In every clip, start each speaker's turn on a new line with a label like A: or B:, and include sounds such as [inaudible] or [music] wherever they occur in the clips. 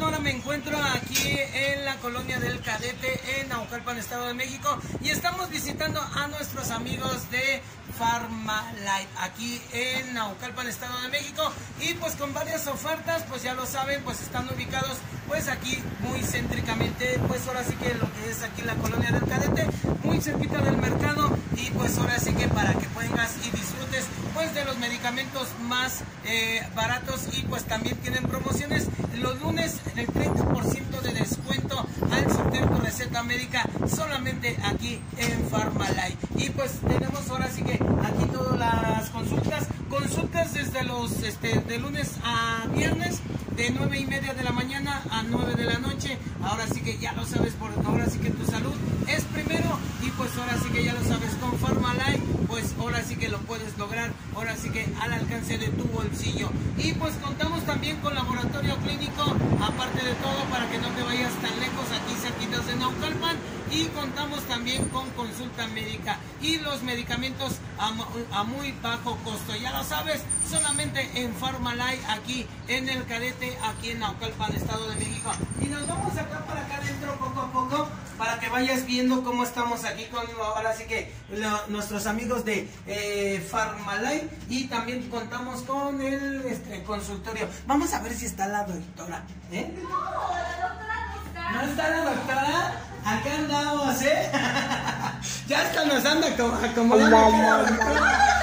A: Ahora me encuentro aquí en la colonia del Cadete en Naucalpan, Estado de México y estamos visitando a nuestros amigos de Farmalife aquí en Naucalpan, Estado de México y pues con varias ofertas, pues ya lo saben, pues están ubicados pues aquí muy céntricamente, pues ahora sí que lo que es aquí la colonia del Cadete, muy cerquita del mercado y pues ahora sí que para que puedas y disfrutes pues de los medicamentos más eh, baratos y pues también tienen promociones los lunes el 30% de descuento al sorteo tu receta médica solamente aquí en Pharmalife. Y pues tenemos ahora sí que aquí todas las consultas, consultas desde los este, de lunes a viernes de 9 y media de la mañana a 9 de la noche. Ahora sí que ya lo sabes, por ahora sí que tu salud es primero y pues ahora sí que ya lo sabes con Pharmalife, pues sí que lo puedes lograr, ahora sí que al alcance de tu bolsillo. Y pues contamos también con laboratorio clínico, aparte de todo para que no te vayas tan lejos aquí cerquitas de Naucalpan y contamos también con consulta médica y los medicamentos a, a muy bajo costo. Ya lo sabes, solamente en Pharmalife aquí en el cadete aquí en Naucalpan, Estado de México. Y nos vamos acá para acá adentro poco a poco para que vayas viendo cómo estamos aquí con ahora sí que lo, nuestros amigos de eh, Pharmalife y también contamos con el este, consultorio. Vamos a ver si está la doctora. ¿eh?
B: No, la doctora no está.
A: ¿No está la doctora? Acá andamos, ¿eh? [laughs] ya hasta nos anda como acomodando. [laughs] doctora.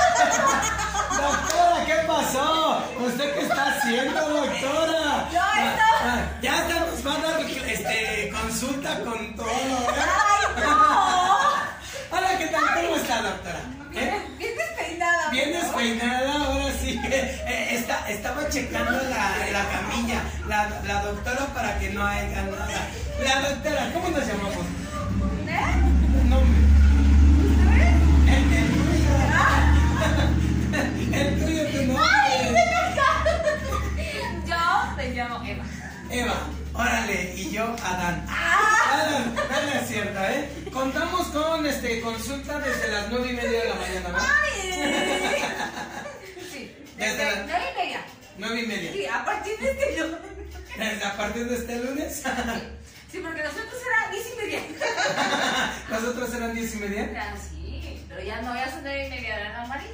A: Doctora, ¿qué pasó? ¿Usted qué está haciendo, doctora?
B: Yo
A: Ah, ah, Ya hasta nos va a este, con todo.
B: ¡Ay, no!
A: Hola, ¿qué tal? ¿Cómo está, doctora? ¿Eh?
B: Bien, bien despeinada.
A: Bien
B: ¿no?
A: despeinada, ahora sí que eh, está- estaba checando la, la camilla, la, la doctora para que no haya nada. La doctora, ¿cómo nos llamamos?
B: ¿Eh?
A: Nombre. Contamos con este consulta desde las nueve y media de la mañana, ¿verdad?
B: ¡Ay! [laughs] Sí,
A: Desde
B: nueve y media.
A: Nueve y media.
B: Sí, a partir de este lunes.
A: Desde a partir de este lunes.
B: Sí, porque nosotros era diez y media. [laughs]
A: Nosotros eran diez y media.
B: Ah, sí, pero ya no, ya son nueve y media, ¿verdad, Mari?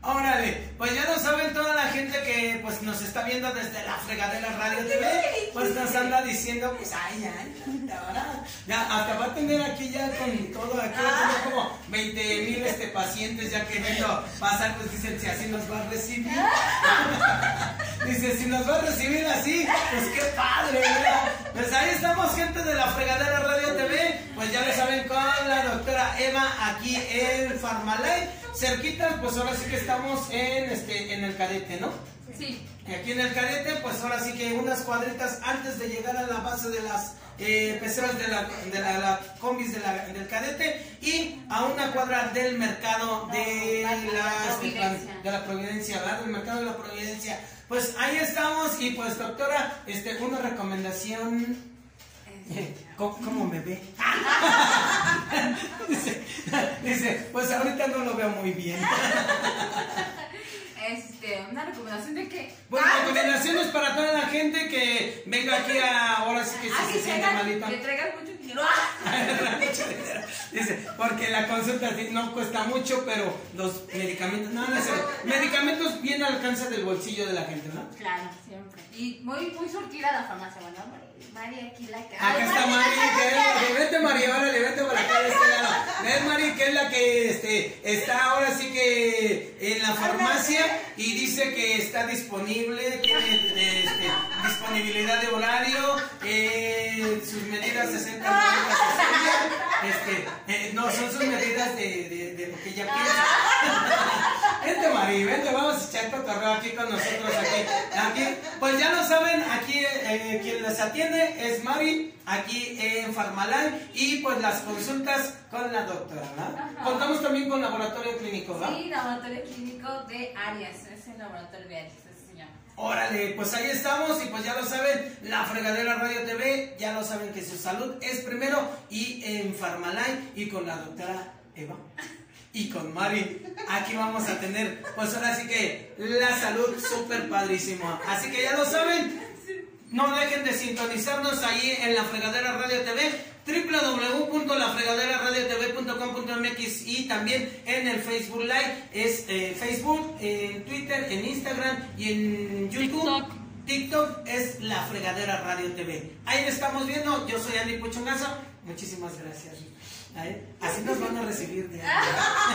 A: Órale, pues ya lo saben toda la gente que pues nos está viendo desde la fregadera Radio TV, pues nos anda diciendo, pues ay, ay, ahora, ya hasta va a tener aquí ya con todo, aquí va a tener como 20 mil este, pacientes ya queriendo pasar, pues dicen si así nos va a recibir. [laughs] Dice, si nos va a recibir así, pues qué padre, ¿verdad? Pues ahí estamos, gente de la fregadera Radio TV, pues ya lo saben con la doctora Eva aquí en Farmalay. Cerquitas, pues ahora sí que estamos en este en el cadete, ¿no?
B: Sí.
A: Y aquí en el cadete, pues ahora sí que unas cuadritas antes de llegar a la base de las eh, peceras de la, de la, la combis de la- del cadete y a una cuadra del mercado de la,
B: Providencia.
A: de la Providencia, ¿verdad? Del mercado de la Providencia. Pues ahí estamos y pues doctora, este, una recomendación. [laughs] ¿Cómo, cómo me ve? [laughs] pues ahorita no lo veo muy bien. [laughs]
B: Una recomendación de que.
A: Bueno,
B: Ah,
A: recomendaciones para toda la gente que venga aquí a, ahora sí que
B: ah,
A: si
B: que
A: se siente malito.
B: Que traigan mucho dinero. [laughs]
A: Dice, porque la consulta no cuesta mucho, pero los medicamentos, no, no cierto. Medicamentos bien al alcance del bolsillo de la gente, ¿no?
B: Claro, siempre. Y muy, muy surtida la farmacia, bueno, Mari- aquí la que.
A: Acá está Mari, que es la que vete Mari, órale, vete por acá de este lado. Ves Mari, que es la que este, está ahora sí que en la farmacia y dice que está disponible, tiene este, disponibilidad de horario, eh, sus medidas 60, 90, 60, este, eh, no, son sus medidas de, lo que ella piensa. [laughs] Vente Mari, vente, vamos a echar cotorreo aquí con nosotros aquí. Pues ya eh, quien les atiende es Mari, aquí en Farmalán y pues las consultas con la doctora. Contamos también con laboratorio clínico, ¿verdad?
B: Sí, laboratorio clínico de Arias. Es el laboratorio de Arias.
A: Órale, pues ahí estamos y pues ya lo saben, la fregadera Radio TV, ya lo saben que su salud es primero y en Farmalay y con la doctora Eva y con Mari, aquí vamos a tener, pues ahora sí que la salud súper padrísimo. Así que ya lo saben, no dejen de sintonizarnos ahí en la fregadera Radio TV www.lafregaderaradiotv.com.mx y también en el Facebook Live. Es eh, Facebook, en Twitter, en Instagram y en YouTube.
C: TikTok.
A: TikTok es La Fregadera Radio TV. Ahí estamos viendo. Yo soy Andy Puchongazo. Muchísimas gracias. Así nos van a recibir. diario. [laughs]